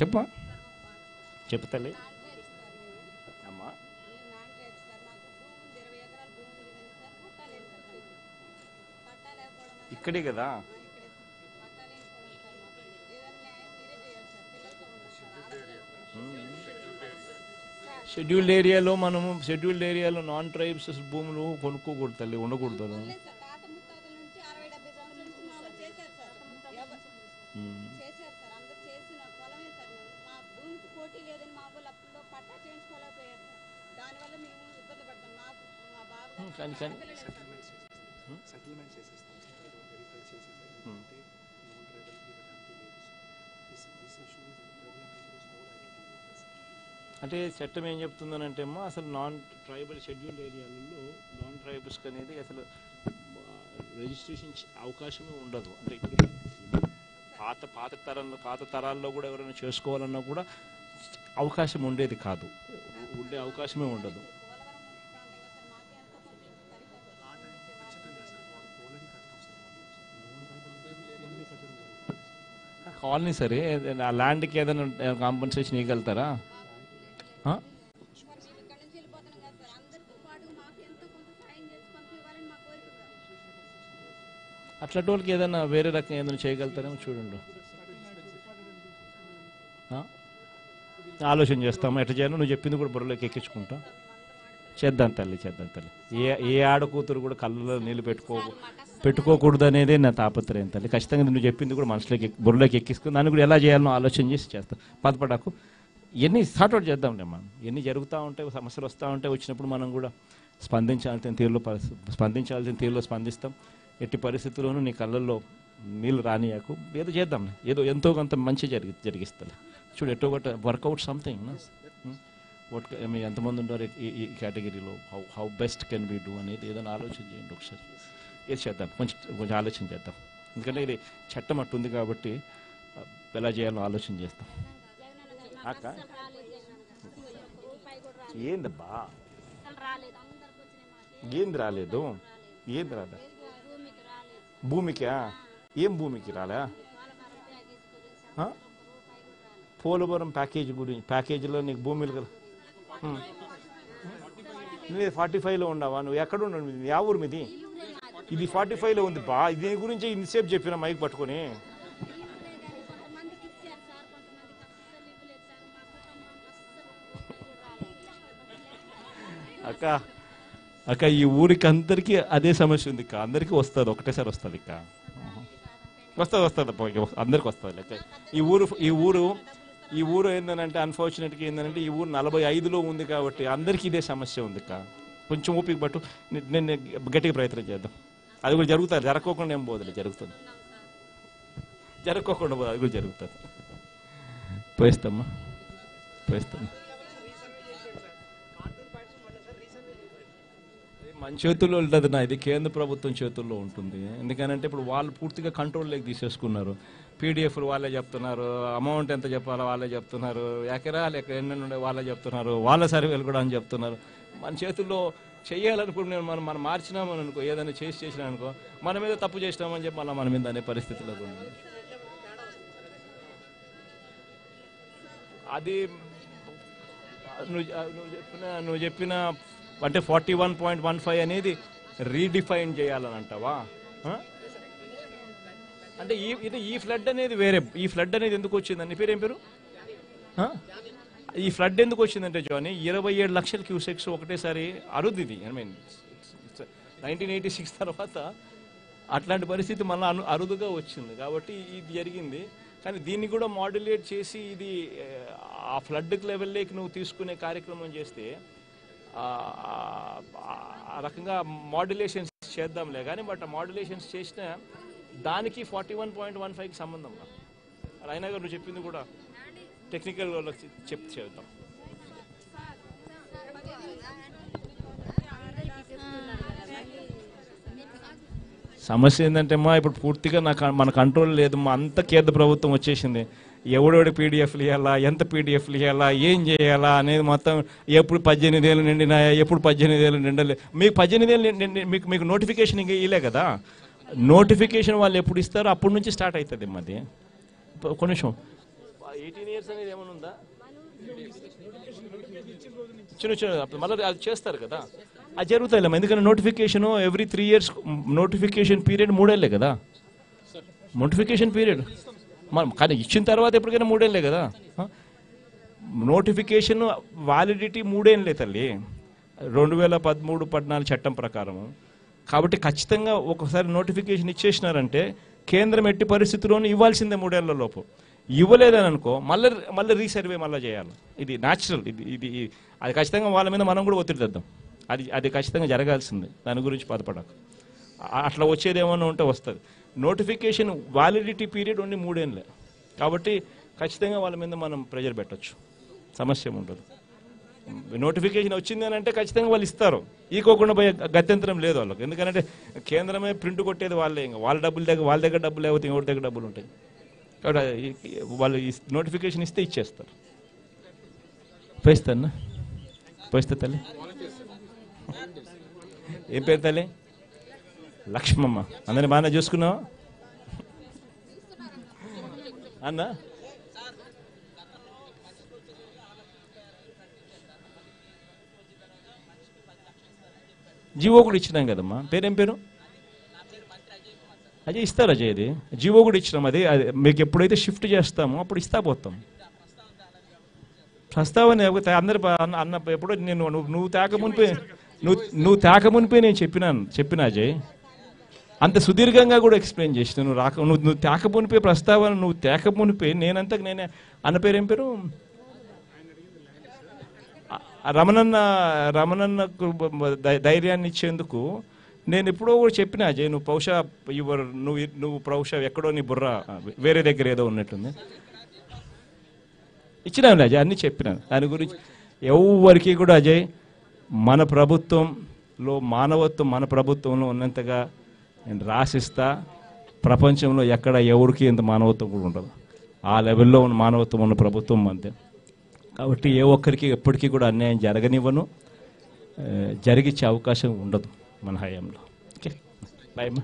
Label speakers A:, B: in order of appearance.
A: చెప్పా. తల్లి. అమ్మా. ఇక్కడే కదా? షెడ్యూల్డ్ ఏరియాలో మనము షెడ్యూల్డ్ ఏరియాలో నాన్ ట్రైబ్స్ భూములు కొనుక్కోకూడదు తల్లి ఉండకూడదు
B: నో ఐడెంటిటీ
A: అంటే చట్టం ఏం చెప్తుందనంటే అమ్మా అసలు నాన్ ట్రైబల్ షెడ్యూల్డ్ ఏరియాలలో నాన్ ట్రైబల్స్కి అనేది అసలు రిజిస్ట్రేషన్ అవకాశమే ఉండదు. అంటే ఇప్పుడు పాత పాత తరంలో పాత తరాల్లో కూడా ఎవరైనా చేసుకోవాలన్నా కూడా అవకాశం ఉండేది కాదు. ఉండే అవకాశమే ఉండదు. కాలనీ సరే ఆ ల్యాండ్కి ఏదైనా కాంపన్సేషన్ ఇవ్వగలుగుతారా అట్లాంటి వాళ్ళకి ఏదైనా వేరే రకం ఏదైనా చేయగలుగుతారేమో చూడండి. ఆలోచన చేస్తాము? ఎట్లా చేయాలో? నువ్వు చెప్పింది కూడా బుర్రలోకి ఎక్కించుకుంటా. చేద్దాం తల్లి చేద్దాం తల్లి. ఏ ఏ ఆడ కూతురు కూడా కళ్ళలో నీళ్ళు పెట్టుకోకు. పెట్టుకోకూడదు అనేదే నా తాపత్రయం తల్లి. ఖచ్చితంగా నువ్వు చెప్పింది కూడా మనసులోకి బుర్రలోకి ఎక్కించుకుని దాన్ని కూడా ఎలా చేయాలో ఆలోచన చేసి చేస్తాం. బాధపడకు ఎన్ని సార్ట్అవుట్ చేద్దాంలే మనం. ఎన్ని జరుగుతూ ఉంటాయి సమస్యలు వస్తూ ఉంటాయి వచ్చినప్పుడు మనం కూడా స్పందించాల్సిన తీరులో స్పందించాల్సిన తీరులో స్పందిస్తాం. ఎట్టి పరిస్థితుల్లోనూ నీ కళ్ళల్లో నీళ్ళు రానియకు ఏదో చేద్దాం ఏదో ఎంతో కొంత మంచి జరిగి జరిగిస్తా చూడు ఎట్టో ఒకటి workout something what me hmm? ఎంతమంది ఉంటారు ఈ- ఈ కేటగిరీలో? How how best can be do అనేది ఏదైనా ఆలోచన చేయండి ఒకసారి. ఏది చేద్దాం కొంచెం కొంచెం ఆలోచన చేద్దాం. ఎందుకంటే ఇది చట్టం అట్టుంది కాబట్టి ఎలా చేయాలో ఆలోచన చేస్తాం. అక్క? ఏందబ్బా? ఏంది రాలేదు? ఏంది రాలే
C: భూమికి?
A: ఏం భూమికి రాలే?
C: పోలవరం ప్యాకేజ్ గురించి
A: ప్యాకేజీలో నీకు భూమిలు కదా. నువ్వు ఫార్టీ ఫైవ్లో ఉండవా నువ్వు ఎక్కడ ఉండవు యా ఊరు మీది? ఇది ఫార్టీ ఫైవ్లో ఉంది బా. దీని గురించి ఇన్సేపు చెప్పిన మైక్ పట్టుకొని? అక్క అక్క ఈ ఊరికి అందరికీ అదే సమస్య ఉంది అక్క. అందరికీ వస్తుంది ఒకటేసారి వస్తుంది ఇక వస్తుంది వస్తుంది అప్ప, అందరికి వస్తుంది లెక్క ఈ ఊరు ఈ ఊరు ఈ ఊరు ఏంటంటే అన్ఫార్చునేట్గా ఏంటంటే ఈ ఊరు నలభై ఐదులో ఉంది కాబట్టి అందరికీ ఇదే సమస్య ఉంది అక్క. కొంచెం ఓపిక పట్టు. నేను గట్టిగా ప్రయత్నం చేద్దాం. అది కూడా జరుగుతుంది జరగకోకుండా ఏం పోదులే జరుగుతుంది. జరగకోకుండా పోదు అది కూడా జరుగుతుంది. పోయిస్తామ్మా పోయిస్తామ్మా మన చేతుల్లో ఉంటుంది నా ఇది కేంద్ర ప్రభుత్వం చేతుల్లో ఉంటుంది. ఎందుకనంటే ఇప్పుడు వాళ్ళు పూర్తిగా కంట్రోల్లోకి తీసేసుకున్నారు. పీడిఎఫ్లు వాళ్ళే చెప్తున్నారు అమౌంట్ ఎంత చెప్పాలో వాళ్ళే చెప్తున్నారు ఎకరాలు ఎక్కడ ఎన్ని ఉండే వాళ్ళే చెప్తున్నారు వాళ్ళ సర్వేలు కూడా అని చెప్తున్నారు. మన చేతుల్లో చేయాలనుకుంటే మనం మనం మార్చినామని అనుకో ఏదైనా చేసి చేసినా అనుకో మన మీద తప్పు చేసినామని చెప్పి మళ్ళీ మన మీద అనే పరిస్థితిలో ఉంది అది నువ్వు నువ్వు చెప్పిన నువ్వు చెప్పిన అంటే forty one point one five అనేది రీడిఫైన్ చేయాలని అంటావా? అంటే ఈ ఇది ఈ ఫ్లడ్ అనేది వేరే ఈ ఫ్లడ్ అనేది ఎందుకు వచ్చిందని నీ పేరు ఏం పేరు ఈ ఫ్లడ్ ఎందుకు వచ్చిందంటే జానీ ఇరవై ఏడు లక్షల క్యూసెక్స్ ఒకటేసారి అరుదు ఇది. I mean nineteen eighty six తర్వాత అట్లాంటి పరిస్థితి మళ్ళీ అను అరుదుగా వచ్చింది. కాబట్టి ఇది జరిగింది. కానీ దీన్ని కూడా మాడ్యులేట్ చేసి ఇది ఆ ఫ్లడ్ లెవెల్లోకి నువ్వు తీసుకునే కార్యక్రమం చేస్తే ఆ, రకంగా మాడ్యులేషన్స్ చేద్దాంలే. కానీ బట్ ఆ మాడ్యులేషన్స్ చేసిన దానికి ఫార్టీ వన్ పాయింట్ వన్ ఫైవ్కి సంబంధం రా. అయినా గారు నువ్వు చెప్పింది కూడా టెక్నికల్ వాళ్ళకి చెప్ చేద్దాం. సమస్య ఏంటంటే మా ఇప్పుడు పూర్తిగా నాకు మన కంట్రోల్ లేదు మా అంత కేంద్ర ప్రభుత్వం వచ్చేసింది. ఎవడెవడి పీడిఎఫ్లు ఇవ్వాలా ఎంత పీడిఎఫ్లు ఇవ్వాలా ఏం చేయాలా అనేది మొత్తం ఎప్పుడు పద్దెనిమిది ఏళ్ళు నిండినాయా ఎప్పుడు పద్దెనిమిది ఏళ్ళు నిండలే. మీకు పద్దెనిమిది ఏళ్ళు మీకు మీకు నోటిఫికేషన్ ఇంకా ఇవ్వలే కదా? నోటిఫికేషన్ వాళ్ళు ఎప్పుడు ఇస్తారో అప్పటి నుంచి స్టార్ట్ అవుతుంది మాది. కొన్ని నిమిషం. ఎయిటీన్ ఇయర్స్ అనేది ఏమైనా ఉందా? చిన్న చిన్న మళ్ళీ అది చేస్తారు కదా. అది జరుగుతాయి ఎందుకంటే notification every three years notification period మూడేళ్ళే కదా. నోటిఫికేషన్ పీరియడ్ మనం కానీ ఇచ్చిన తర్వాత ఎప్పటికైనా మూడేళ్ళే కదా. నోటిఫికేషన్ వాలిడిటీ మూడేళ్ళే తల్లి. రెండు వేల పదమూడు పద్నాలుగు చట్టం ప్రకారము. కాబట్టి ఖచ్చితంగా ఒకసారి నోటిఫికేషన్ ఇచ్చేసినారంటే కేంద్రం ఎట్టి పరిస్థితుల్లోనూ ఇవ్వాల్సిందే మూడేళ్ళ లోపు. ఇవ్వలేదని అనుకో మళ్ళీ మళ్ళీ రీసర్వే మళ్ళీ చేయాలి. ఇది న్యాచురల్ ఇది ఇది అది ఖచ్చితంగా వాళ్ళ మీద మనం కూడా ఒత్తిడి తెద్దాం. అది అది ఖచ్చితంగా జరగాల్సిందే. దాని గురించి బాధపడక. అట్లా వచ్చేది ఏమన్నా ఉంటే వస్తుంది. నోటిఫికేషన్ వాలిడిటీ పీరియడ్ ఉండి మూడేళ్ళే. కాబట్టి ఖచ్చితంగా వాళ్ళ మీద మనం ప్రెజర్ పెట్టచ్చు. సమస్య ఉండదు. నోటిఫికేషన్ వచ్చింది అని అంటే ఖచ్చితంగా వాళ్ళు ఇస్తారు. ఈకోకుండా పోయే గత్యంతరం లేదు వాళ్ళకి. ఎందుకంటే కేంద్రమే ప్రింట్ కొట్టేది వాళ్ళే ఇంకా. వాళ్ళ డబ్బులు దగ్గర వాళ్ళ దగ్గర డబ్బులు లేకపోతే ఎవరి దగ్గర డబ్బులు ఉంటాయి. కాబట్టి వాళ్ళు నోటిఫికేషన్ ఇస్తే ఇచ్చేస్తారు. పోయిస్తాను. పోయిస్తా తల్లి. ఏం పేరు తల్లి? లక్ష్మమ్మ. అందరిని బాగానే చూసుకున్నావా? అన్నా? జీవో కూడా ఇచ్చినాం కదమ్మా. పేరేం పేరు? అజయ్ ఇస్తారు అజయ్ అది. జీవో కూడా ఇచ్చినాం అది. అది మీకు ఎప్పుడైతే షిఫ్ట్ చేస్తామో అప్పుడు ఇస్తా పోతాం. ప్రస్తావన అందరు అన్న ఎప్పుడో నేను నువ్వు తేక మునిపే నువ్వు నువ్వు తేక మునిపే నేను చెప్పినాను చెప్పిన అజయ్. అంత సుదీర్ఘంగా కూడా ఎక్స్ప్లెయిన్ చేసిన. నువ్వు రాక నువ్వు నువ్వు తేక మునిపే ప్రస్తావన నువ్వు తేక మునిపే నేనంతా నేనే అన్న పేరు ఏం పేరు? రమణన్న రమణన్నకు ధైర్యాన్ని ఇచ్చేందుకు నేను ఎప్పుడో కూడా చెప్పిన అజయ్ నువ్వు బహుశా యువర్ నువ్వు నువ్వు బహుశా ఎక్కడో నీ బుర్ర వేరే దగ్గర ఏదో ఉన్నట్టుంది. ఇచ్చినాను అజయ్ అన్ని చెప్పినాను దాని గురించి ఎవరికి కూడా అజయ్ మన ప్రభుత్వంలో మానవత్వం మన ప్రభుత్వంలో ఉన్నంతగా నేను రాసిస్తా ప్రపంచంలో ఎక్కడ ఎవరికి ఇంత మానవత్వం కూడా ఉండదు. ఆ లెవెల్లో ఉన్న మానవత్వం ఉన్న ప్రభుత్వం అంతే. కాబట్టి ఏ ఒక్కరికి ఎప్పటికీ కూడా అన్యాయం జరగనివ్వను. జరిగించే అవకాశం ఉండదు. man xayam la ok. Bàyyi ma.